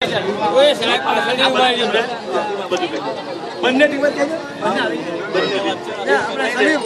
ઓય સાહેબ બંને ટીમ જ આપણે સલીમ